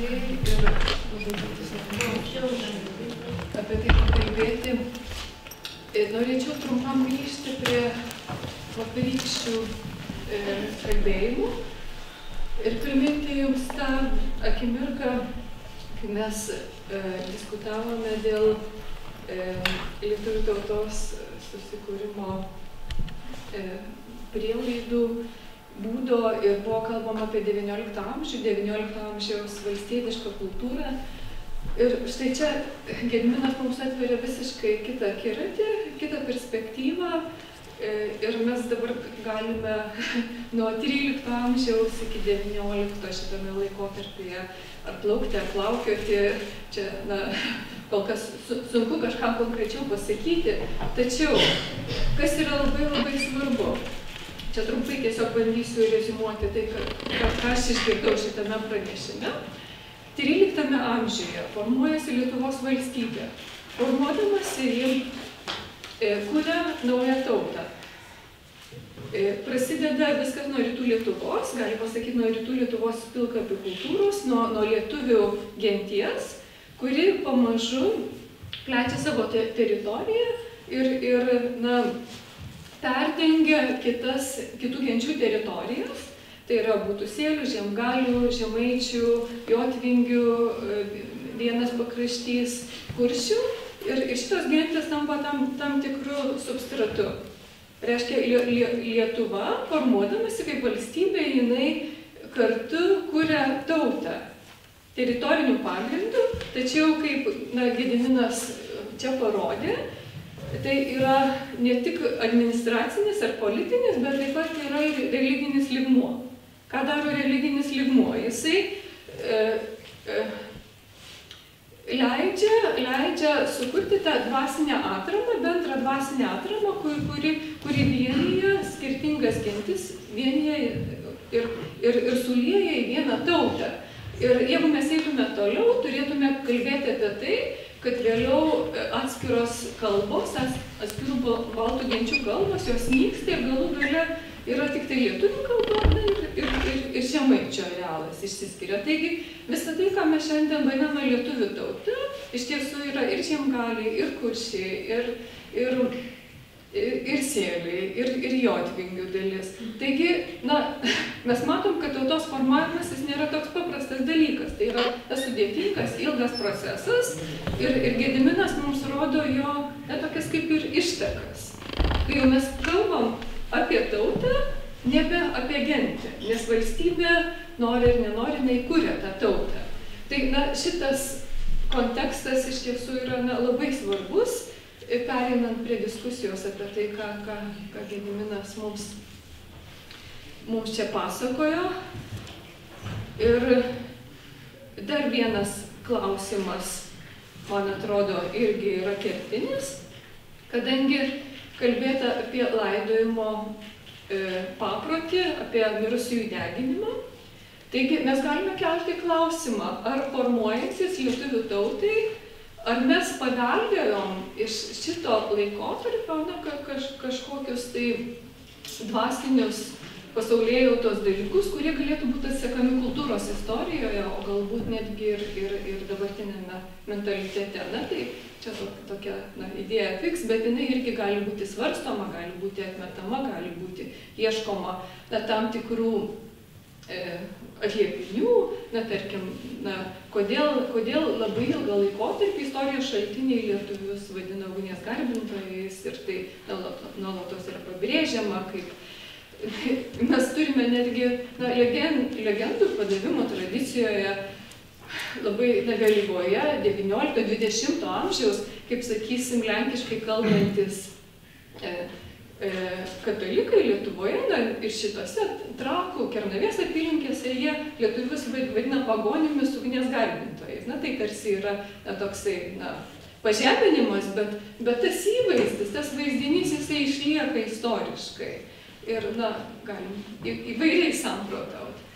pranešėjai ir būtų apie tai pakalbėti. Norėčiau trumpam grįžti prie vakarykščių e, kalbėjimų ir priminti jums tą akimirką, kai mes e, diskutavome dėl e, lietuvių tautos susikūrimo prielaidų būdo ir buvo kalbama apie XIX amžių, XIX amžiaus valstybišką kultūrą. Ir štai čia Gediminas mums atveria visiškai kitą kiratį, kitą perspektyvą. E, ir mes dabar galime nuo XIII amžiaus iki XIX šitame laikotarpyje atplaukti, atplaukioti. Čia, na, kol kas sunku kažką konkrečiau pasakyti. Tačiau, kas yra labai labai svarbu, Čia trumpai tiesiog bandysiu rezimuoti tai, ką, ką aš išgirdau šitame pranešime. 13 amžiuje formuojasi Lietuvos valstybė. Formuodamasi ji e, kuria naują tautą. E, prasideda viskas nuo rytų Lietuvos, galima sakyti nuo rytų Lietuvos pilkapių kultūros, nuo, nuo lietuvių genties, kuri pamažu plečia savo te teritoriją ir, ir na, perdengia kitas, kitų genčių teritorijas. Tai yra būtų sėlių, žemgalių, žemaičių, jotvingių, e, vienas pakraštys, kuršių. Ir šitos gentis tampa tam, tam tikrų substratu. Reiškia, Lietuva, formuodamasi kaip valstybė, jinai kartu kuria tautą teritorinių pagrindų, tačiau kaip na, Gediminas čia parodė, tai yra ne tik administracinis ar politinis, bet taip pat yra ir religinis lygmuo. Ką daro religinis lygmuo? Jisai e, e, leidžia, leidžia sukurti tą dvasinę atramą, bendrą dvasinę atramą, kuri, kuri, kuri vienyje skirtingas gentis, vienyje ir, ir, ir sulieja į vieną tautą. Ir jeigu mes eitume toliau, turėtume kalbėti apie tai, kad vėliau e, atskiros kalbos, atskirų baltų genčių kalbos, jos nyksta ir galų gale yra tik tai lietuvių kalba na, ir, ir, ir, ir žemaičio realas išsiskiria. Taigi visą tai, ką mes šiandien vadiname lietuvių tauta, iš tiesų yra ir žiemgaliai, ir kuršiai, ir, ir ir sėliai, ir, ir jotvingių dalis. Taigi, na, mes matom, kad tautos formavimasis nėra toks paprastas dalykas. Tai yra tas sudėtingas, ilgas procesas ir, ir Gediminas mums rodo jo ne, tokias kaip ir ištakas. Kai jau mes kalbam apie tautą, nebe apie gentį, nes valstybė nori ir nenori, jinai kūrė tą tautą. Tai na, šitas kontekstas iš tiesų yra na, labai svarbus Perinant prie diskusijos apie tai, ką, ką, ką Gediminas mums, mums čia pasakojo. Ir dar vienas klausimas, man atrodo, irgi yra kertinis, kadangi kalbėta apie laidojimo e, paprotį, apie mirusiųjų deginimą. Taigi mes galime kelti klausimą, ar formuojantis lietuvių tautai Ar mes paveldėjom iš šito laikotarpio na, kaž, kažkokius tai dvasinius pasaulėjautos dalykus, kurie galėtų būti atsekami kultūros istorijoje, o galbūt netgi ir, ir, ir dabartinėme mentalitete. Na tai čia to, tokia na, idėja fiks, bet jinai irgi gali būti svarstoma, gali būti atmetama, gali būti ieškoma na, tam tikrų e, atliepinių, na tarkim, na, kodėl, kodėl labai ilgą laikotarpį istorijos šaltiniai lietuvius vadina ugnies garbintojais ir tai nuolatos yra pabrėžiama, kaip mes turime netgi na, legend, legendų padavimo tradicijoje labai vėlyvoje 19-20 amžiaus, kaip sakysim, lenkiškai kalbantis E, katalikai Lietuvoje na, ir šitose trakų, kernavės apylinkėse jie lietuvius vadina pagonimis ugnies garbintojais. Na tai tarsi yra na, toksai na, pažeminimas, bet, bet tas įvaizdis, tas vaizdinys jisai išlieka istoriškai. Ir, na, galim į, įvairiai samprotauti.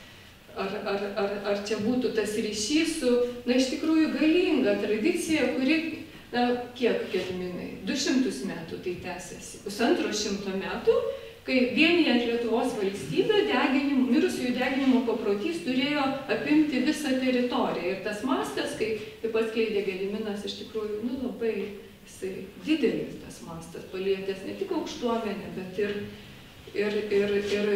Ar, ar, ar, ar čia būtų tas ryšys su, na, iš tikrųjų galinga tradicija, kuri na, kiek Gediminai, 200 metų tai tęsiasi, pusantro šimto metų, kai vienijant Lietuvos valstybę deginimo, mirusiųjų deginimo prieglotys turėjo apimti visą teritoriją. Ir tas mastas, kai taip atskleidė Gediminas, iš tikrųjų, nu, labai jisai didelis tas mastas, palietęs ne tik aukštuomenę, bet ir, ir, ir, ir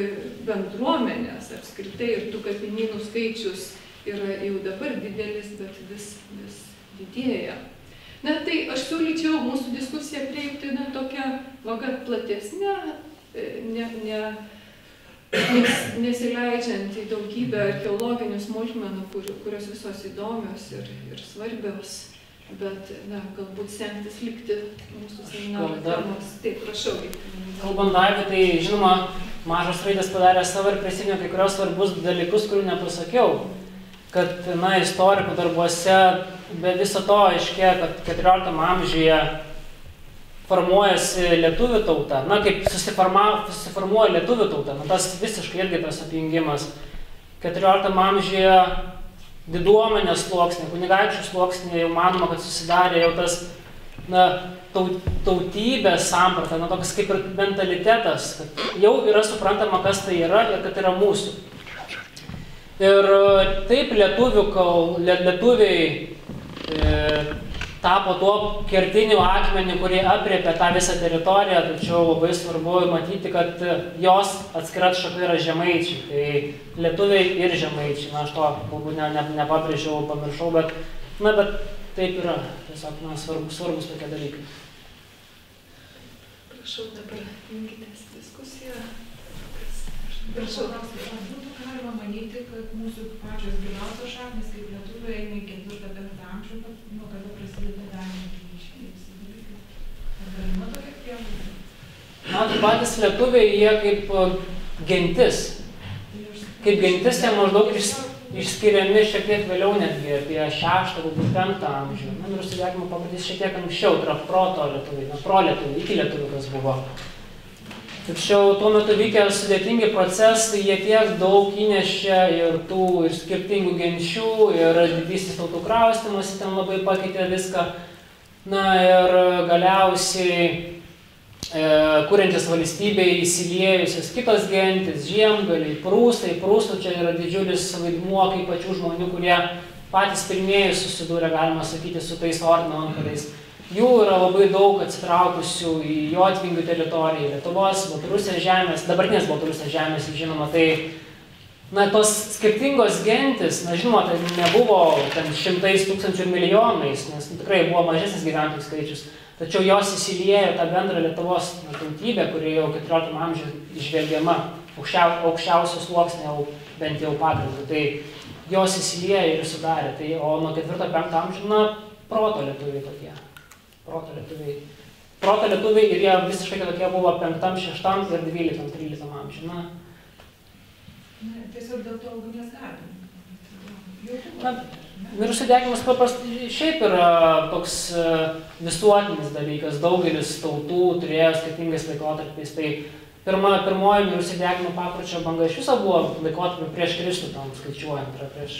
bendruomenės apskritai, ir tų kapinynų skaičius yra jau dabar didelis, bet vis, vis didėja. Na tai aš siūlyčiau mūsų diskusiją kreipti na, tokią vaga platesnę, e, ne, ne, nes, nesileidžiant į daugybę archeologinių smulkmenų, kur, kurios visos įdomios ir, ir svarbios, bet na, galbūt stengtis likti mūsų seminaro temos. Taip, prašau. Kalbant Daivį, tai žinoma, mažos raidės padarė savo ir prisimė kai kurios svarbus dalykus, kurių nepasakiau. Kad, na, istorikų darbuose be viso to aiškėja, kad 14 amžiuje formuojasi lietuvių tauta, na kaip susiformuoja lietuvių tauta, na tas visiškai irgi tas apjungimas. 14 amžiuje diduomenės sluoksnė, kunigaičių sluoksnė jau manoma, kad susidarė jau tas na, tautybės samprata, na toks kaip ir mentalitetas, kad jau yra suprantama, kas tai yra ir kad yra mūsų. Ir taip lietuvių, kal, lietuviai e, tapo tuo kertiniu akmeniu, kurį apriepia tą visą teritoriją, tačiau labai svarbu matyti, kad jos atskira šaka yra žemaičiai. Tai lietuviai ir žemaičiai, na aš to galbūt ne, ne, nepabrėžiau, pamiršau, bet, na, bet taip yra, tiesiog na, svarbus, svarbus tokie dalykai. Prašau dabar jungitės diskusiją. Prašau, būtų galima manyti, kad mūsų pačios giliausios šaknis kaip lietuvių eina į ketvirtą, penktą amžių, nuo kada prasideda danijos ryšiai visi dalykai. Ar galima tokia prielaida? Na, tai patys lietuviai, jie kaip gentis. Kaip gentis, jie maždaug iš, išskiriami šiek tiek vėliau netgi, apie šeštą, galbūt penktą amžių. Na, ir užsidėkime pamatys šiek tiek anksčiau, tai yra proto lietuviai, na, pro lietuviai, iki lietuvių kas buvo. Tačiau tuo metu vykę sudėtingi procesai, jie tiek daug įnešė ir tų ir skirtingų genčių, ir didysis tautų kraustimas ten labai pakeitė viską. Na ir galiausiai, e, kuriantis valstybėje įsiliejusios kitos gentis, žiemgaliai, prūsai, prūsų čia yra didžiulis vaidmuo kaip pačių žmonių, kurie patys pirmieji susidūrė, galima sakyti, su tais ordino antpaliais. Jų yra labai daug atsitraukusių į Jotvingių teritoriją, Lietuvos, Baltarusijos žemės, dabartinės Baltarusijos žemės, žinoma, tai na, tos skirtingos gentis, na, žinoma, tai nebuvo ten šimtais tūkstančių ir milijonais, nes nu, tikrai buvo mažesnis gyventojų skaičius, tačiau jos įsiliejo tą bendrą Lietuvos na, tautybę, kuri jau 14 amžiuje išvelgiama aukščiau, aukščiausios sluoksnė, bent jau pagrindu. Tai jos įsiliejo ir sudarė. Tai, o nuo 4-5 amžių, na, proto lietuviai tokie proto lietuviai. Proto lietuviai ir jie visiškai kitokie buvo 5, 6 ir 12, 13 amžiuje. Na, Na, tiesiog dėl to ugnies. Na, Mirusių degimas paprastai šiaip yra toks e, visuotinis dalykas, daugelis tautų turėjo skirtingais laikotarpiais. Tai pirma, pirmoji mirusių degimo papročio banga iš viso buvo laikotarpį prieš Kristų, tam skaičiuojant, yra prieš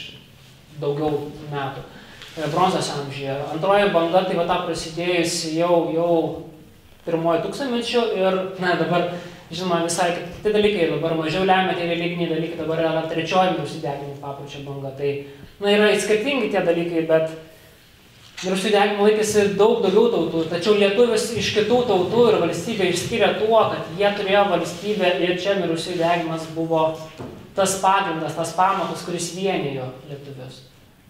daugiau metų. E, bronzos amžiuje. Antroji banga tai va ta prasidėjusi jau, jau pirmojo tūkstantmečio ir, na, dabar, žinoma, visai kiti dalykai, dabar mažiau lemia tie religiniai dalykai, dabar yra trečioji mirusideginimo papročio banga. Tai, na, yra skirtingi tie dalykai, bet mirusideginimo laikėsi daug daugiau tautų, tačiau lietuvis iš kitų tautų ir valstybė išskiria tuo, kad jie turėjo valstybę ir čia mirusideginimas buvo tas pagrindas, tas pamatas, kuris vienijo lietuvius.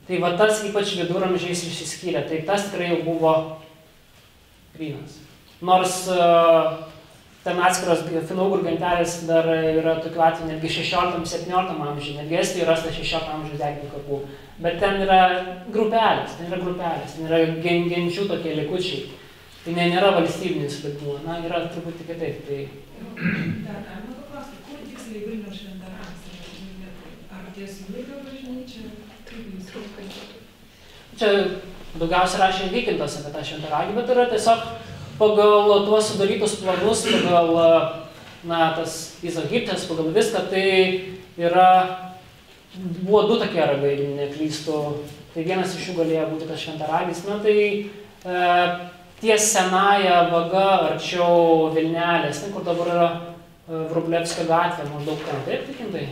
Tai va tas ypač viduramžiais išsiskyrė, tai tas tikrai jau buvo grynas. Nors uh, ten atskiros finaugur gentelės dar yra tokiu atveju netgi 16-17 amžiuje, netgi Estijoje rasta 16 amžiaus deginių kapų, bet ten yra grupelės, ten yra grupelės, ten yra gen, genčių tokie likučiai. Tai ne, nėra valstybinis vaidmuo, na, yra truputį kitaip. Tai... Dar galima paklausti, kur tiksliai Vilniaus šventarakas yra? Ar ties Jurgio bažnyčia? Čia daugiausia rašė Vykintas apie tą šventaragį, bet yra tiesiog pagal tuos sudarytus planus, pagal na, tas izogiptės, pagal viską, tai yra, buvo du tokie ragai, neklystų. Tai vienas iš jų galėjo būti tas šventaragis. Na tai e, ties senąją vaga arčiau Vilnelės, ten kur dabar yra Vrublevskio gatvė, maždaug ten, taip tikintai?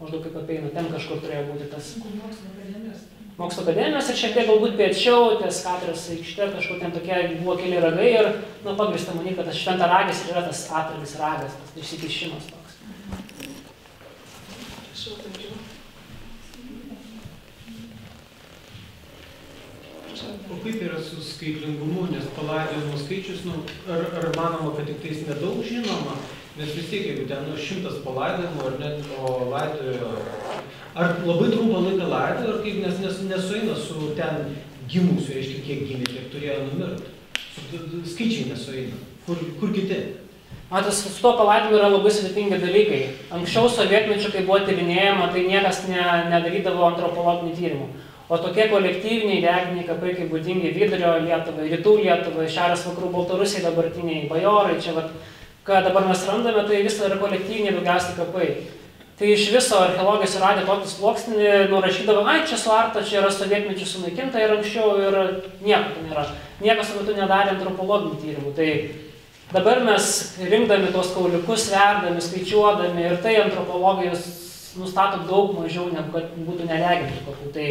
Maždaug kaip apeina, ten kažkur turėjo būti tas mokslo akademijos. mokslo akademijos ir šiek tiek galbūt piečiau, ties katras aikšte kažkur ten tokie buvo keli ragai ir, nu, pagrįsta manyti, kad tas šventa ragis yra tas atragis ragas, tas išsikišimas toks. O kaip yra su skaitlingumu, nes palaidojimų skaičius, nu, ar, ar manoma, kad tik tais nedaug žinoma, nes vis tiek, jeigu ten nu, šimtas palaidojimų, ar net, o laidojo, ar labai trumpą laiką laidojo, ar kaip, nes, nes nesueina su ten gimusiu, reiškia, kiek gimė, kiek turėjo numirti. Skaičiai nesueina. Kur, kur kiti? Matot, su tuo palaidojimu yra labai sudėtingi dalykai. Anksčiau sovietmečiu, kai buvo tyrinėjama, tai niekas ne, nedarydavo antropologinių tyrimų. O tokie kolektyviniai deginiai kapai, kaip būdingi vidurio Lietuvai, rytų Lietuvai, šiaurės vakarų Baltarusiai, dabartiniai bajorai, čia vat, ką dabar mes randame, tai vis yra kolektyviniai daugiausiai kapai. Tai iš viso archeologai suradė tokį sluoksnį, nurašydavo, ai, čia suarta, čia yra sovietmečių sunaikinta ir anksčiau ir nieko ten nėra. Niekas tuo metu nedarė antropologinių tyrimų. Tai dabar mes rinkdami tuos kauliukus, verdami, skaičiuodami ir tai antropologai juos nustato daug mažiau negu kad būtų nereginti kokių. Tai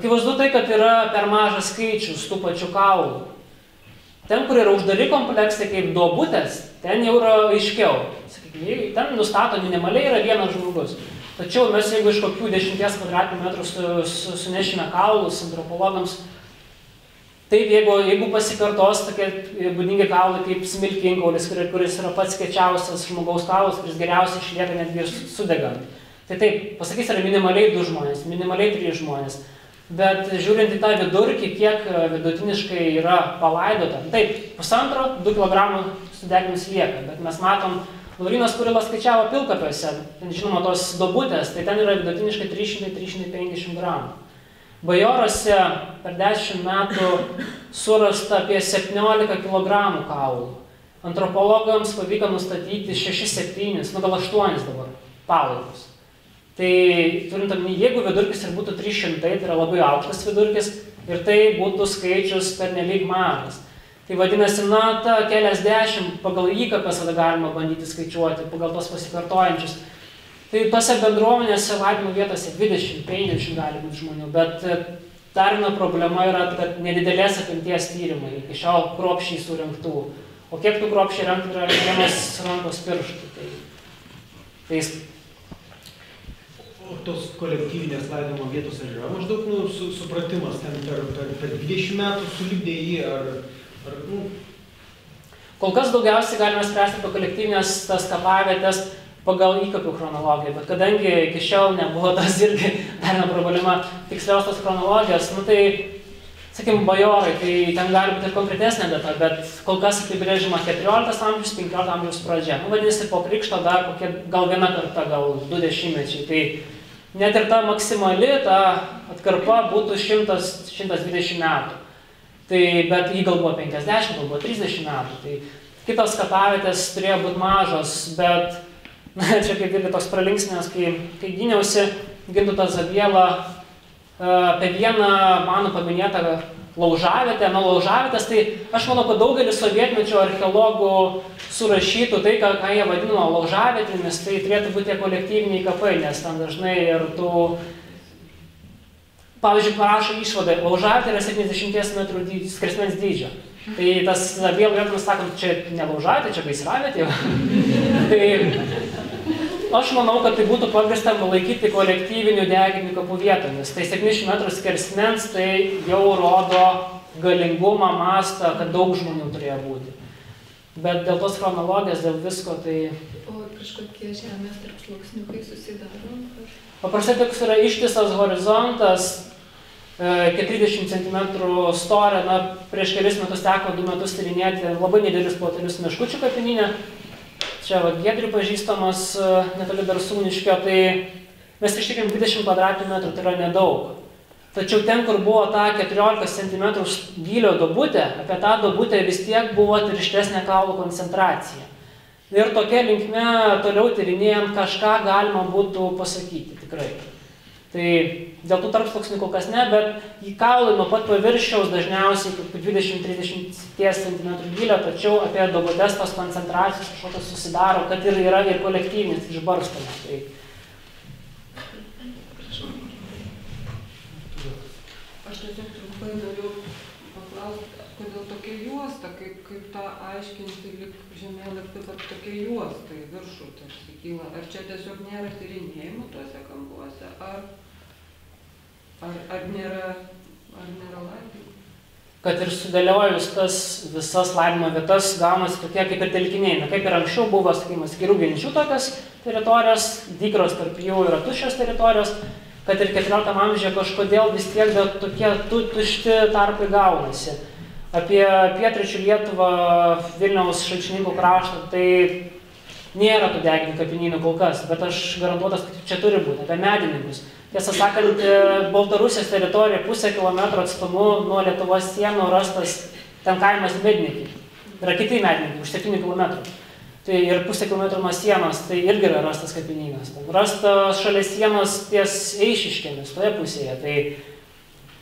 akivaizdu tai, kad yra per mažas skaičius tų pačių kaulų. Ten, kur yra uždari kompleksai kaip duobutės, ten jau yra aiškiau. Sakykime, ten nustato minimaliai yra vienas žmogus. Tačiau mes jeigu iš kokių dešimties kvadratinių metrų su, su, sunešime kaulus antropologams, taip jeigu, jeigu pasikartos tokie būdingi kaulai kaip smilkinkaulis, kuris, kuris yra pats kiečiausias žmogaus kaulas, kuris geriausiai išlieka netgi sudegant. Tai taip, pasakys, yra minimaliai du žmonės, minimaliai trys žmonės. Bet žiūrint į tą vidurkį, kiek e, vidutiniškai yra palaidota, taip, pusantro, 2 kg sudegimus lieka, bet mes matom, Laurinas Kurilas skaičiavo pilkapiuose, žinoma tos dobutės, tai ten yra vidutiniškai 300-350 gramų. Bajorose per 10 metų surasta apie 17 kg kaulų. Antropologams pavyko nustatyti 6-7, nu gal 8 dabar palaidus. Tai turint omeny, jeigu vidurkis ir būtų 300, tai yra labai aukštas vidurkis ir tai būtų skaičius per nelik mažas. Tai vadinasi, na, ta keliasdešimt pagal įkapės tada galima bandyti skaičiuoti, pagal tos pasikartojančius. Tai tose bendruomenėse laidimo vietose 20-50 gali būti žmonių, bet e, dar viena problema yra, kad nedidelės apimties tyrimai iki šiol kropšiai surinktų. O kiek tų kropšiai rankų yra vienas rankos pirštų. Tai, tai O tos kolektyvinės laidojimo vietos ar yra maždaug nu, su, supratimas ten per, per, per 20 metų sulipdė jį ar, ar nu, Kol kas daugiausiai galime spręsti apie kolektyvinės tas kapavietės pagal įkapių chronologiją, bet kadangi iki šiol nebuvo tas irgi dar viena problema tikslios tos chronologijos, nu tai, sakykime, bajorai, tai ten gali būti ir konkretesnė data, bet kol kas apibrėžima 14 amžius, 15 amžiaus pradžia. Nu, vadinasi, po krikšto dar kokie, gal viena karta, gal du dešimtmečiai. Tai net ir ta maksimali, ta atkarpa būtų 100, 120 metų. Tai, bet jį gal buvo 50, gal buvo 30 metų. Tai kitos kapavietės turėjo būti mažos, bet, na, čia kaip irgi toks pralinksnės, kai, kai gyniausi Gintutą Zabielą apie vieną mano paminėtą laužavietę, nu laužavietės, tai aš manau, kad daugelis sovietmečio archeologų surašytų tai, ką, ką jie vadino laužavietėmis, tai turėtų būti tie kolektyviniai kapai, nes ten dažnai ir tų pavyzdžiui, parašo išvadą, laužavietė yra 70 metrų dydžio, skersmens dydžio. Tai tas vėl vietomis sakant, čia ne laužavietė, čia gaisravietė. tai aš manau, kad tai būtų pagrįsta laikyti kolektyvinių deginių kapų vietomis. Tai 70 metrų skersmens tai jau rodo galingumą, mastą, kad daug žmonių turėjo būti. Bet dėl tos chronologijos, dėl visko, tai O kažkokie žemės tarp sluoksniukai susidaro. ar- Paprastai toks yra ištisas horizontas, e, 40 cm storio, na, prieš kelis metus teko du metus tyrinėti labai nedėlis plotelius miškučių kapininę. Čia va Gedri pažįstamas e, netoli Darsūniškio, tai mes ištikrim 20 kvadratinių metrų, tai yra nedaug. Tačiau ten, kur buvo ta 14 cm gylio dobutė, apie tą dobutę vis tiek buvo tirštesnė kaulų koncentracija. Ir tokia linkme toliau tyrinėjant kažką galima būtų pasakyti tikrai. Tai dėl tų tarpsluoksnių kol kas ne, bet į kaulą nuo pat paviršiaus dažniausiai iki 20-30 cm gylio, tačiau apie dobodestos koncentracijos kažkokios susidaro, kad ir yra ir kolektyvinis išbarstama. Tai, Aš tiesiog trumpai noriu paklausti, kodėl tokia juosta, kaip, kaip tą aiškinti lik žemėlapį, bet tokia juosta į viršų tarsi kyla. Ar čia tiesiog nėra tyrinėjimų tuose kampuose, ar ar, ar nėra, ar nėra laiptų? kad ir sudėliojus tas visas laidimo vietas gaunasi tokie kaip ir telkiniai. Na, kaip ir anksčiau buvo, sakykime, skirų genčių tokios teritorijos, dykros tarp jų yra tuščios teritorijos, kad ir 14 amžiuje kažkodėl vis tiek bet tokie tu, tušti tarpai gaunasi. Apie pietričių Lietuvą, Vilniaus šalčininkų kraštą, tai nėra tų deginių kapinynų kol kas, bet aš garantuotas, kad čia turi būti, apie medininkus. Tiesą sakant, e, Baltarusijos teritorija pusę kilometro atstumu nuo Lietuvos sienų rastas ten kaimas Mednikiai. Yra kiti medininkai, už 7 km. Tai ir pusę kilometro nuo sienos, tai irgi yra rastas kapinynas. Rastas šalia sienos ties Eišiškėmis, toje pusėje. Tai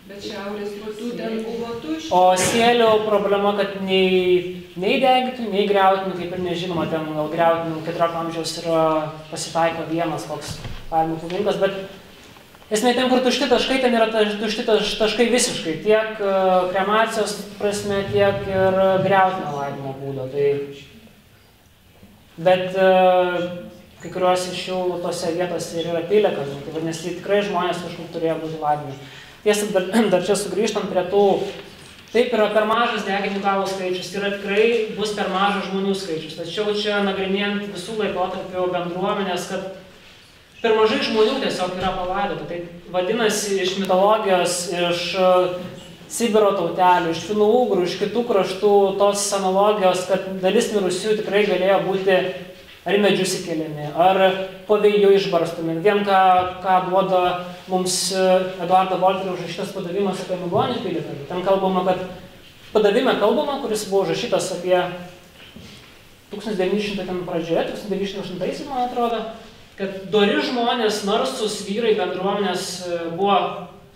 Bet šiaurės rytų ten buvo tuščia. O sėlio problema, kad nei, nei degtų, nei greutinių, kaip ir nežinoma, ten gal greutinių 14 amžiaus yra pasitaiko vienas koks palmių pūvinkas, bet Esmė ten, kur tušti taškai, ten yra tušti taškai visiškai, tiek e, kremacijos prasme, tiek ir greutinio laidimo būdo. Tai... Bet e, kai kuriuos iš jų tose vietose ir yra piliakalnių, tai vadinasi, tikrai žmonės kažkur turėjo būti laidinami. Tiesa, dar, dar čia sugrįžtant prie tų, taip yra per mažas deginių gavų skaičius, yra tikrai bus per mažas žmonių skaičius. Tačiau čia nagrinėjant visų laikotarpių bendruomenės, kad per mažai žmonių tiesiog yra palaidota. Tai vadinasi, iš mitologijos, iš e, Sibiro tautelių, iš finų ugrų, iš kitų kraštų tos analogijos, kad dalis mirusių tikrai galėjo būti ar medžius įkeliami, ar pavėjų išbarstami. Vien ką, ką duoda mums e, Eduardo Volterio užrašytas padavimas apie Migonių piliakalnį. Ten kalbama, kad padavime kalbama, kuris buvo užrašytas apie 1900 pradžioje, 1908 man atrodo, kad dori žmonės, narsus vyrai bendruomenės e, buvo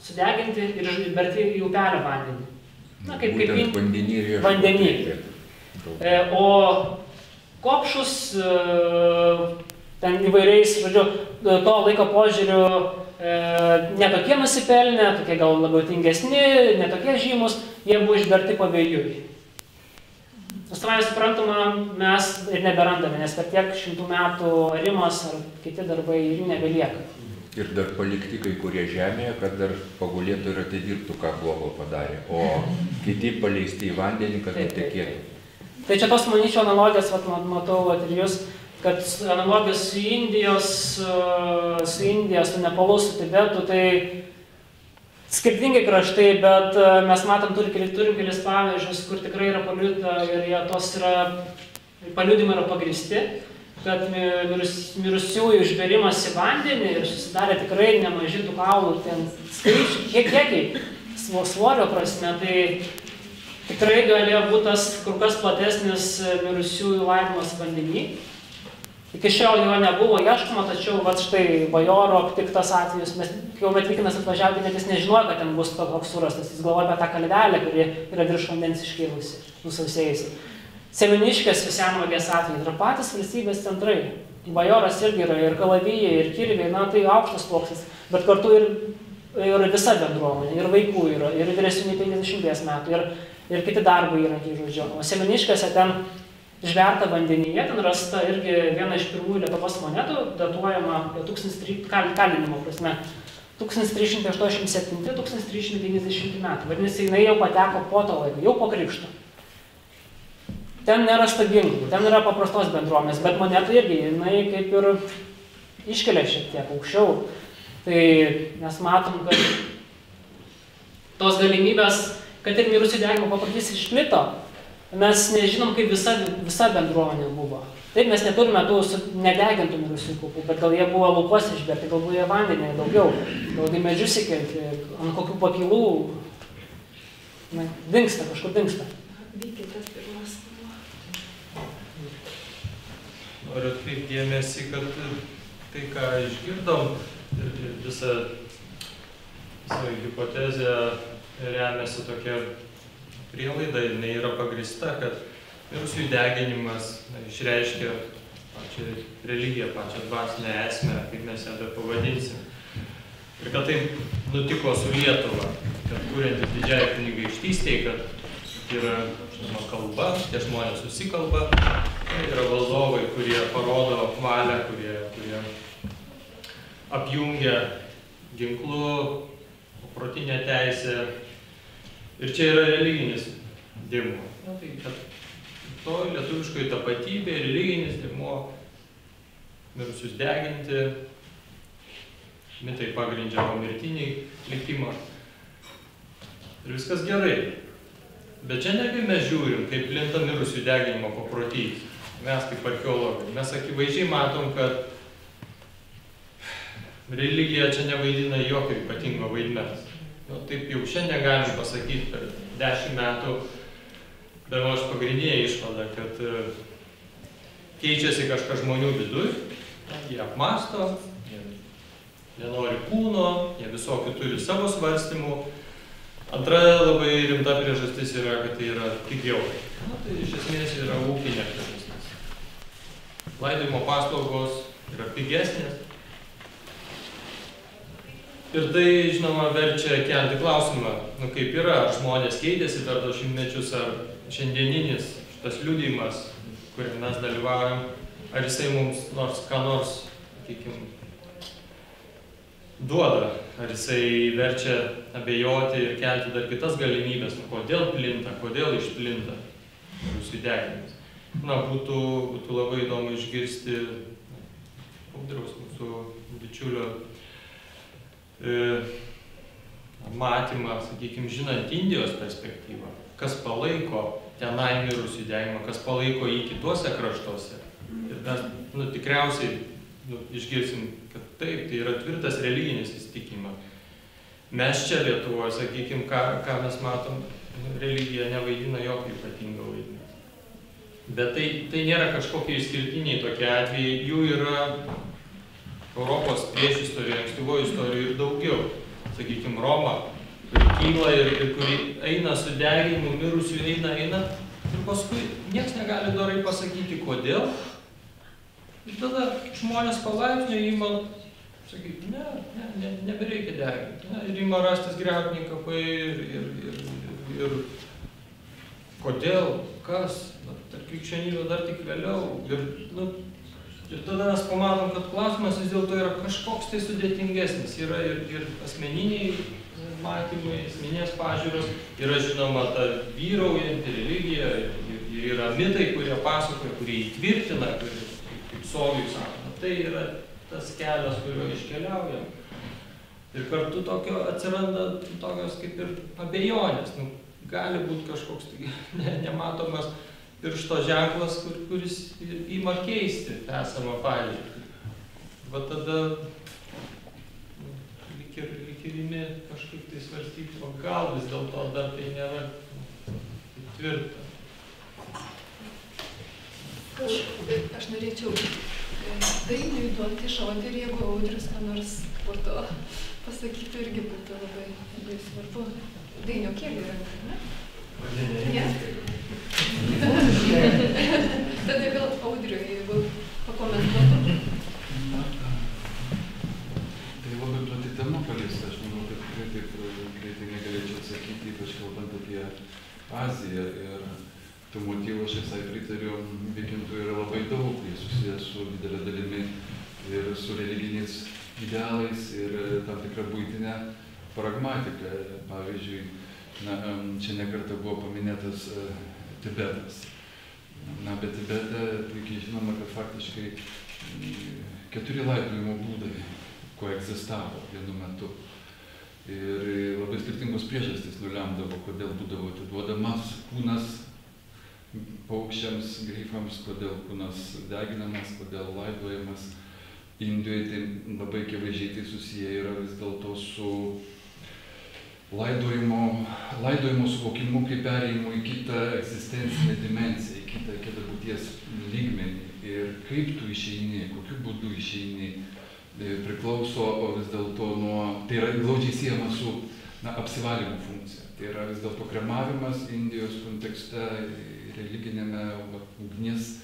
sudeginti ir išberti į upelio vandenį. Na, kaip kaip į vandenį vandenį. E, o kopšus e, ten įvairiais, žodžiu, to laiko požiūriu netokie nusipelnę, tokie gal labiau tingesni, netokie žymus, jie buvo išberti pavėjui. Savai suprantama, mes ir neberandame, nes per tiek šimtų metų rimas ar kiti darbai jų nebelieka. Ir dar palikti kai kurie žemėje, kad dar pagulėtų ir atidirbtų, ką blogo padarė. O kiti paleisti į vandenį, kad nutekėtų. Tai čia tos, manyčiau, analogijos, vat, matau, vat, ir jūs, kad analogijos su Indijos, su Indija, su Nepalu, su Tibetu, tai skirtingi kraštai, bet e, mes matom, turim, turim kelis pavyzdžius, kur tikrai yra paliudyta ir jie tos yra, paliudimai yra pagristi, kad mirus, mirusiųjų išberimas į vandenį ir susidarė tikrai nemaži tų kaulų, ten skaičiai, kiek kiekiai, svorio prasme, tai tikrai galėjo būti tas kur kas platesnis mirusiųjų laidojimas vandenį. Iki šiol jo nebuvo ieškoma, tačiau va štai bajoro aptiktas atvejis, mes jau Metvikinas atvažiavo, net jis nežinojo, kad ten bus toks surastas, jis galvoja apie tą kalvelę, kuri yra virš vandens iškilusi, nusausėjusi. Semeniškės Visianvagės atveju yra patys valstybės centrai. Bajoras irgi yra ir kalavijai, ir kirviai, na tai aukštas sluoksnis, bet kartu ir, ir visa bendruomenė, ir vaikų yra, ir vyresnių 50 metų, ir, ir kiti darbo įrankiai, žodžiu. O Semeniškėse ten žverta vandenyje, ten rasta irgi viena iš pirmųjų Lietuvos monetų, datuojama 1300 kalinimo prasme. 1387-1390 metų. Vadinasi, jinai jau pateko po to laiko, jau po krikšto. Ten nerasta ginklų, ten yra paprastos bendruomenės, bet moneta irgi, jinai kaip ir iškelia šiek tiek aukščiau. Tai mes matom, kad tos galimybės, kad ir mirusių degimo paprotys išplito, mes nežinom, kaip visa, visa bendruomenė buvo. Taip, mes neturime tų nedegintų mirusių kapų, bet gal jie buvo laukose išberti, gal buvo jie vandenį daugiau, gal tai medžius įkelti, ant kokių papilų, na, dinksta, kažkur dinksta. Vykitas pirmas. Noriu atkreipti dėmesį, kad tai, ką išgirdom, ir visa, visa hipotezė remiasi tokia prielaida, jinai yra pagrista, kad mirusiųjų deginimas išreiškia pačią religiją, pačią dvasinę esmę, kaip mes ją be pavadinsim. Ir kad tai nutiko su Lietuva. kad kuriantis didžiai kunigaikštystėje, kad yra žinoma, kalba, tie žmonės susikalba, tai yra valdovai, kurie parodo valią, kurie, kurie apjungia ginklu, protinę teisę. Ir čia yra religinis dėmuo. Na, tai kad to lietuviškoji tapatybė, religinis dėmuo, mirusius deginti, mitai pagrindžia pomirtinį likimą. Ir viskas gerai. Bet čia negi mes žiūrim, kaip plinta mirusių deginimo paprotys. Mes kaip archeologai. Mes akivaizdžiai matom, kad religija čia nevaidina jokio ypatingo vaidmens. Nu, taip jau šiandien galim pasakyti per dešimt metų, bet aš pagrindinė išvada, kad e, keičiasi kažkas žmonių viduje, jie apmasto, jie nenori kūno, jie visokių turi savo svarstymų. Antra labai rimta priežastis yra, kad tai yra pigiau. Na, tai iš esmės yra ūkinė priežastis. Laidojimo paslaugos yra pigesnės, Ir tai, žinoma, verčia kelti klausimą, nu kaip yra, ar žmonės keitėsi per tos šimtmečius, ar šiandieninis šitas liudijimas, kuriame mes dalyvaujam, ar jisai mums nors ką nors, sakykime, duoda, ar jisai verčia abejoti ir kelti dar kitas galimybės, nu, kodėl plinta, kodėl išplinta rusų deginimas. Na, būtų, būtų labai įdomu išgirsti audriaus mūsų bičiulio matymą, sakykime, žinant Indijos perspektyvą, kas palaiko tenai mirusių degimą, kas palaiko jį kituose kraštuose. Ir mes nu, tikriausiai nu, išgirsim, kad taip, tai yra tvirtas religinis įsitikimas. Mes čia Lietuvoje, sakykime, ką, ką mes matom, nu, religija nevaidina jokio ypatingo vaidmens. Bet tai, tai nėra kažkokie išskirtiniai tokie atvejai, jų yra Europos prieš istoriją, ankstyvojo istorijoje ir daugiau. Sakykime, Roma, kuri kyla ir, ir kuri eina su deginimu, mirusių eina, eina. Ir paskui niekas negali dorai pasakyti, kodėl. Ir tada žmonės palaipsniui ima sakyti, ne, ne, ne nebereikia deginti. Ne, ir ima rastis greutiniai kapai ir, ir, ir, ir, ir kodėl, kas, na, tarp krikščionybė dar tik vėliau. Ir, nu, Ir tada mes pamatom, kad klausimas vis dėlto yra kažkoks tai sudėtingesnis. Yra ir, ir asmeniniai matymai, asmeninės pažiūros, yra žinoma ta vyraujanti religija, ir, ir yra mitai, kurie pasakoja, kurie įtvirtina, kurie, kaip, Sovijus sako, tai yra tas kelias, kuriuo iškeliaujam. Ir kartu tokio atsiranda tokios kaip ir abejonės. Nu, gali būti kažkoks tai ne, nematomas piršto ženklas, kur, kuris ima keisti esamą padėtį. Va tada nu, lik ir, lik ir imi kažkaip tai svarstyti, o gal vis dėlto dar tai nėra nu, tvirta. Aš, aš norėčiau dainiui duoti žodį ir jeigu audrius ką nors po to pasakytų, irgi būtų labai, labai svarbu. Dainio kiek yra, ne? Ne? Tada gal audriui, jeigu pakomentuotum. Tai labai plati tema paliesta, aš manau, kad tikrai taip greitai negalėčiau atsakyti, ypač kalbant apie Aziją. Ir tų motyvų aš visai pritariu, vykintų yra labai daug, jie susijęs su didelė dalimi ir su religiniais idealais ir tam tikra būtinė pragmatika. Pavyzdžiui, na, čia nekarta buvo paminėtas uh, Tibetas. Na, bet Tibete puikiai žinoma, kad faktiškai keturi laidojimo būdai koegzistavo vienu metu. Ir labai skirtingos priežastys nulemdavo, kodėl būdavo atiduodamas kūnas paukščiams, grifams, kodėl kūnas deginamas, kodėl laidojamas. Indijoje tai labai akivaizdžiai tai susiję yra vis dėlto su laidojimo, laidojimo suvokimu kaip perėjimu į kitą egzistencinę dimensiją, į kitą, kitą būties lygmenį. Ir kaip tu išeini, kokiu būdu išeini, priklauso vis dėlto nuo, tai yra glaudžiai siejama su na, apsivalymo funkcija. Tai yra vis dėlto kremavimas Indijos kontekste, religinėme va, ugnis,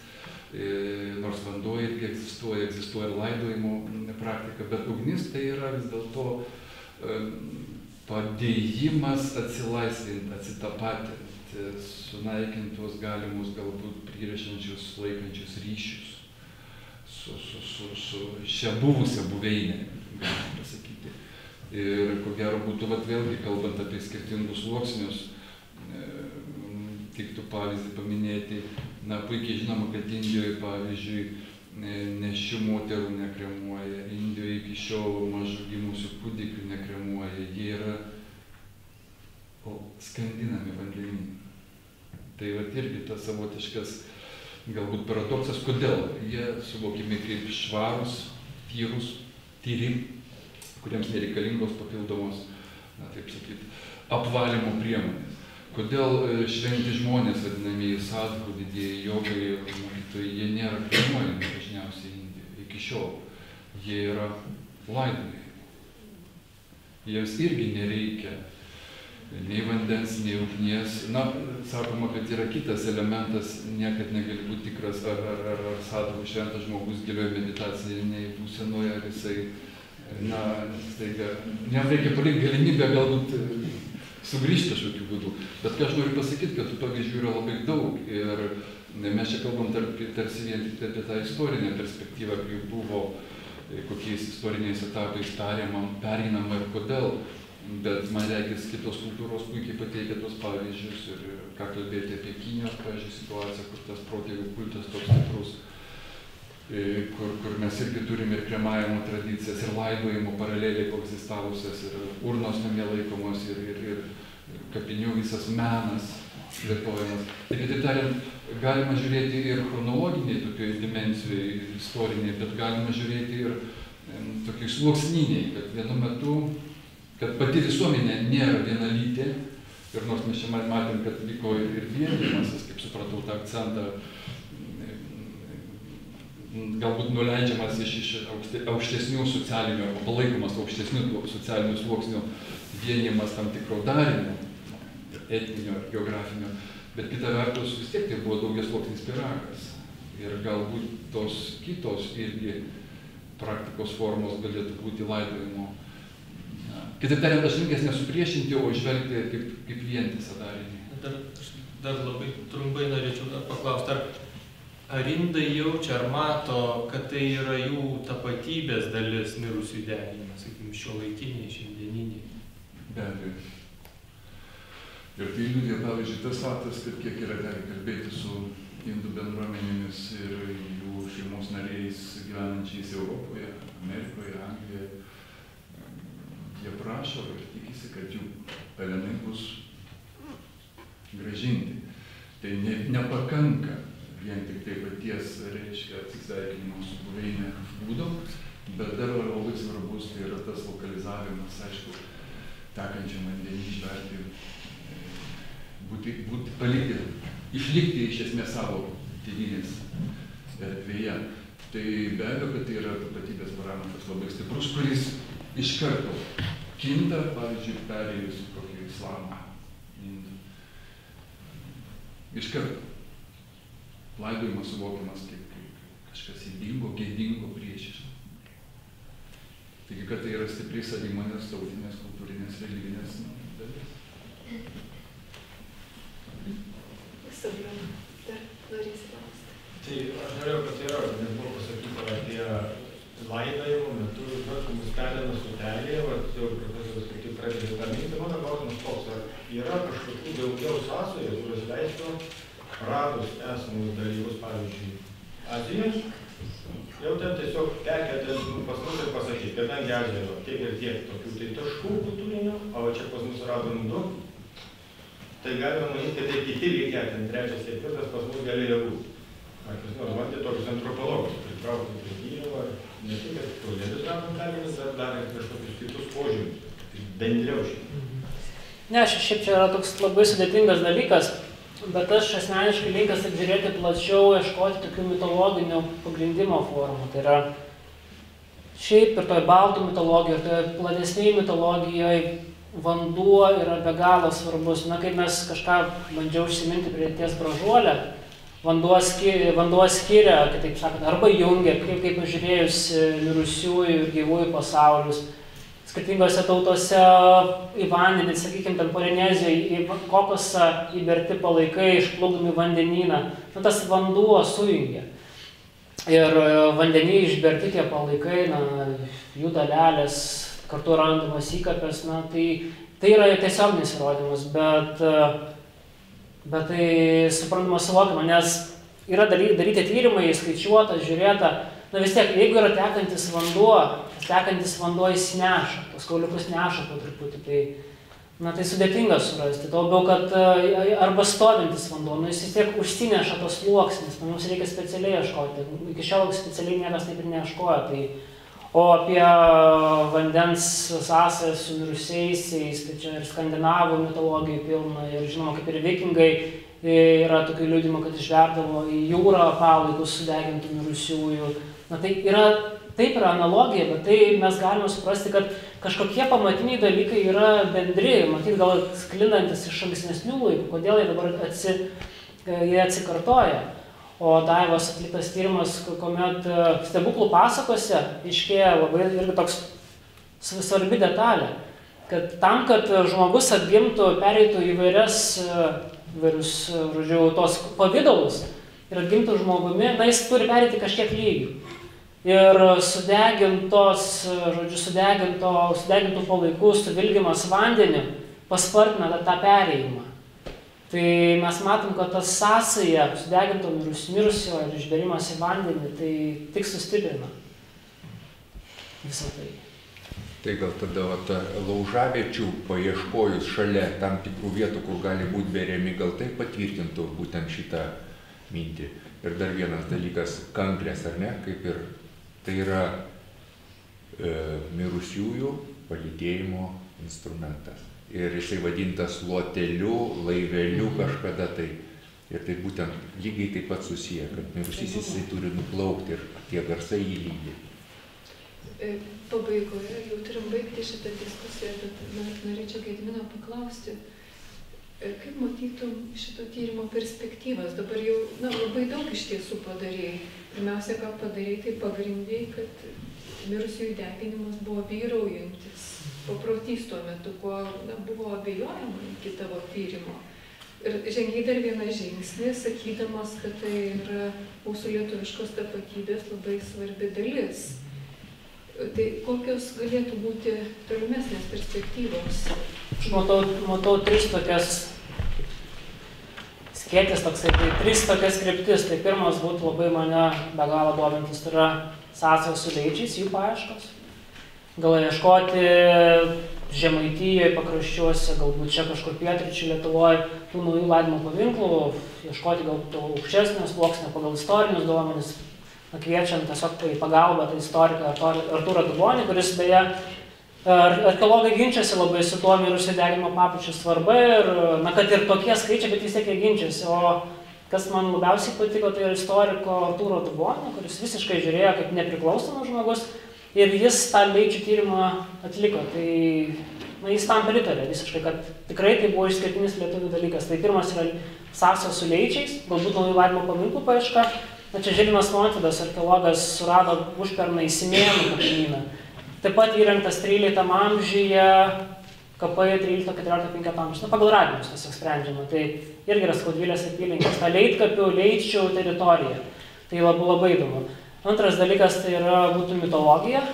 e, nors vanduo irgi egzistuoja, egzistuoja ir laidojimo praktika, bet ugnis tai yra vis dėlto e, padėjimas atsilaisvinti, atsitapatinti, sunaikinti tuos galimus galbūt pririšančius, laikančius ryšius su, su, su, su šia buvusia buveinė, galima pasakyti. Ir ko gero būtų, vat, vėlgi, kalbant apie skirtingus sluoksnius, e, tiktų pavyzdį paminėti, na, puikiai žinoma, kad Indijoje, pavyzdžiui, nešių moterų nekremuoja, Indijoje iki šiol mažų gimusių kūdikių nekremuoja, jie yra o, skandinami vandenį. Tai va irgi tas savotiškas galbūt paradoksas, kodėl jie suvokiami kaip švarus, tyrus, tyri, kuriems nereikalingos papildomos, na taip sakyti, apvalymo priemonės. Kodėl e, šventi žmonės, vadinamieji sadhų, didieji jogai, mokytojai, jie nėra kremuojami iki šiol. Jie yra laidojami. Jiems irgi nereikia nei vandens, nei ugnies. Na, sakoma, kad yra kitas elementas, niekad negali būti tikras, ar, ar, ar, ar sadhų šventas žmogus gilioje meditacinėje būsenoje, ar jisai, na, staiga, jam reikia palikti galimybę galbūt sugrįžti kažkokiu būdu. Bet ką aš noriu pasakyti, kad tų pavyzdžių yra labai daug. Ir mes čia kalbam tarp, tarsi vien tik apie tą istorinę perspektyvą, kai buvo kokiais istoriniais etapais pereinama ir kodėl bet man regis kitos kultūros puikiai pateikia tuos pavyzdžius ir ką kalbėti apie Kinijos, pavyzdžiui, situaciją, kur tas protėvių kultas toks stiprus, e, kur, kur mes irgi turime ir kremavimo tradicijas, ir laidojimo paraleliai koegzistavusias, ir urnos namie laikomos, ir, ir, ir kapinių visas menas plėtojamas. Tai kitaip tariant, galima žiūrėti ir chronologiniai tokiai dimensijoje istoriniai, bet galima žiūrėti ir tokiai sluoksniniai, kad vienu metu kad pati visuomenė nėra vienalytė. Ir nors mes čia matėm, kad vyko ir, ir vienimasis, kaip supratau, tą akcentą galbūt nuleidžiamas iš, iš aukštesnių socialinių, arba palaikomas aukštesnių socialinių sluoksnių vienimas tam tikro darinio, etninio, geografinio, bet kita vertus vis tiek tai buvo daugias sluoksnis piragas. Ir galbūt tos kitos irgi praktikos formos galėtų būti laidojimo Kitaip tariant, aš linkęs nesupriešinti, o žvelgti kaip, kaip vientisą darinį. Dar, dar labai trumpai norėčiau paklausti, ar, ar indai jaučia, ar mato, kad tai yra jų tapatybės dalis mirusių deginimas, sakykime, šio laikiniai, šiandieniniai. Be abejo. Ir tai liūdė, pavyzdžiui, tas faktas, kad kiek yra tekę kalbėti su indų bendruomenėmis ir jų šeimos nariais gyvenančiais Europoje, Amerikoje, Anglijoje jie prašo ir tikisi, kad jų pelenai bus gražinti. Tai ne, nepakanka vien tik tai paties, reiškia, atsisveikinimo su buveinė būdo, bet dar labai svarbus tai yra tas lokalizavimas, aišku, tekančiam vandenį išverti, būti, būti, palikti, išlikti iš esmės savo tėvynės erdvėje. Tai be abejo, kad tai yra tapatybės parametras labai stiprus, kuris iš karto kinta, pavyzdžiui, perėjus kokį islamą. Iš karto laidojimas suvokiamas kaip, kaip kažkas įdingo, gėdingo, priešiško. Taigi, kad tai yra stipri savimonės, tautinės, kultūrinės, religinės nu, dalis. Tai aš norėjau, kad tai yra, nes buvo pasakyta apie laidojimo metu tvarkomus pelenus upelėje, vat jau profesorius kaip tik pradėjo tą mintį, mano klausimas toks, ar yra kažkokių daugiau sąsajų, kurios leistų radus esamus dalykus, pavyzdžiui, Azijoje, jau ten tiesiog tekia ten nu, pas mus ir pasakyti, kadangi Azijoje yra tiek ir tiek tokių tai taškų kultūrinių, o čia pas mus radom du, tai galima manyti, ir kiti likę, ten trečias, ketvirtas pas mus galėjo būti. Kas nors bandė tokius antropologus pritraukti prie tyrimo, ne tik, kad kraujelius radom kalinius, bet dar ir kažkokius kitus požymius. Tai bendriau šiandien. Ne, šiaip čia yra toks labai sudėtingas dalykas, bet aš asmeniškai linkęs taip žiūrėti plačiau, ieškoti tokių mitologinių pagrindimo formų. Tai yra šiaip ir toj baltų mitologijoje, ir toj platesniai mitologijoje vanduo yra be galo svarbus. Na, kaip mes kažką bandžiau užsiminti prie ties bražuolę, vanduo, skiria, vanduo skiria, kitaip sakant, arba jungia, kaip, kaip pažiūrėjus mirusiųjų ir gyvųjų pasaulius. skirtingose tautose į vandenį, sakykime, ten Polinezijoje, į kokosą įberti palaikai, išplukdomi vandenyną. Nu, tas vanduo sujungia. Ir e, vandenį išberti tie palaikai, na, jų dalelės, kartu randamas įkapės, na, tai, tai yra tiesiog nesirodymas, bet, e, bet tai suprantama suvokiama, nes yra daryti tyrimai, skaičiuota, žiūrėta, na vis tiek, jeigu yra tekantis vanduo, tekantis vanduo jis neša, tos kauliukus neša po truputį, tai, na, tai sudėtinga surasti. Tuo labiau, kad e, arba stovintis vanduo, nu, jis vis tiek užsineša tos sluoksnis, nu, mums reikia specialiai ieškoti. Iki šiol specialiai niekas taip ir neieškojo. Tai, o apie vandens sąsąją su mirusiaisiais, tai čia ir skandinavų mitologijų pilna, ir žinoma, kaip ir vikingai, e, yra tokių liūdimų, kad išverdavo į jūrą palaikus sudegintų mirusiųjų. Na tai yra taip yra analogija, bet tai mes galime suprasti, kad kažkokie pamatiniai dalykai yra bendri, matyt, gal sklindantis iš ankstesnių laikų, kodėl jie dabar atsi, jie atsikartoja. O Daivos atliktas tyrimas, kuomet e, stebuklų pasakose iškėja labai irgi toks svarbi detalė, kad tam, kad žmogus atgimtų, pereitų įvairias, e, įvairius, e, žodžiu, tos pavydalus ir atgimtų žmogumi, na, jis turi pereiti kažkiek lygių ir sudegintos, žodžiu, sudeginto, sudegintų palaikų suvilgimas vandeniu paspartina tą perėjimą. Tai mes matom, kad tas sąsaja sudeginto mirus, mirusio ir išberimas į vandenį, tai tik sustiprina visą tai. Tai gal tada vat, laužaviečių paieškojus šalia tam tikrų vietų, kur gali būti beriami, gal tai patvirtintų būtent šitą mintį. Ir dar vienas dalykas - kanklės, ar ne, kaip ir Tai yra e, mirusiųjų palydėjimo instrumentas. Ir jisai vadintas loteliu, laiveliu kažkada tai. Ir tai būtent lygiai taip pat susiję, kad mirusysis jisai turi nuplaukti ir tie garsai jį lydi. E, pabaigoje jau turim baigti šitą diskusiją, bet norėčiau Gedimino paklausti, e, kaip matytum šito tyrimo perspektyvas? Dabar jau na, labai daug iš tiesų padarėjai Pirmiausia, ką padarė, tai pagrindai, kad mirusiųjų deginimas buvo vyraujantis paprotys tuo metu, kuo na, buvo abejojama iki tavo tyrimo. Ir žengiai dar vieną žingsnį, sakydamas, kad tai yra mūsų lietuviškos tapatybės labai svarbi dalis. Tai kokios galėtų būti tolimesnės perspektyvos? Aš matau, matau tris tokias skėtis toksai, tai trys tokias kryptis. Tai pirmas būtų labai mane be galo domintis, tai yra sąsajos su leičiais, jų paieškos. Gal ieškoti Žemaitijoje, pakraščiuose, galbūt čia kažkur pietričių Lietuvoje, tų naujų laidimo paminklų, ieškoti galbūt aukštesnio sluoksnio pagal istorinius duomenis, kviečiant tiesiog tai pagalbą tai istoriką Arturą Dubonį, kuris beje Archeologai ginčiasi labai su tuo mirusių deginimo papučių svarba ir, na, kad ir tokie skaičiai, bet vis tiek jie ginčiasi. O kas man labiausiai patiko, tai yra istoriko Arturo Dubonio, kuris visiškai žiūrėjo kaip nepriklausomas žmogus ir jis tą leičių tyrimą atliko. Tai na, jis tam pritarė visiškai, kad tikrai tai buvo išskirtinis lietuvių dalykas. Tai pirmas yra sąsajos su leičiais, galbūt naujų vaidimo paminklų paieška. Na čia Žilinas Montvidas, archeologas, surado užpernai įsimėnų kapinyną Taip pat įrengtas 13 amžiuje kapai 13, 14, 15 amžius. Na, pagal radinius tiesiog sprendžiama. Tai irgi yra skaudvilės apylinkės. Ta leitkapių, leitčių teritorija. Tai labai labai įdomu. Antras dalykas tai yra būtų mitologija.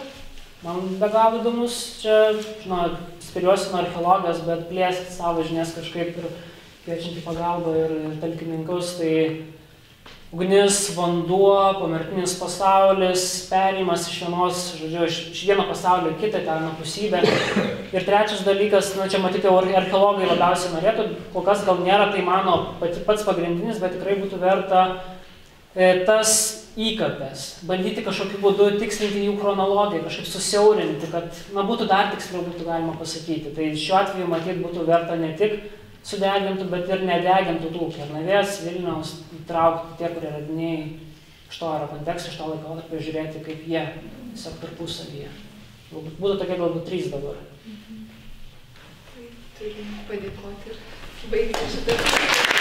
Man be galo įdomus čia, žinoma, spiriuosi nuo archeologijos, bet plėsti savo žinias kažkaip ir kviečiant į pagalbą ir, talkininkus. Tai ugnis, vanduo, pomirtinis pasaulis, perėjimas iš vienos, žodžiu, iš, vieno pasaulio į kitą, ten pusybę. Ir trečias dalykas, na čia matyti, archeologai labiausiai norėtų, kol kas gal nėra tai mano pats pagrindinis, bet tikrai būtų verta e, tas įkapės, bandyti kažkokiu būdu tikslinti jų chronologiją, kažkaip susiaurinti, kad na, būtų dar tiksliau būtų galima pasakyti. Tai šiuo atveju matyt būtų verta ne tik sudegintų, bet ir nedegintų tų Kernavės, Vilniaus, įtraukti tie, kurie radiniai iš to yra konteksto, iš to laikotarpio žiūrėti, kaip jie tiesiog tarpusavyje. Būtų tokie galbūt trys dabar. Mhm. Tai turim padėkoti ir baigti šitą.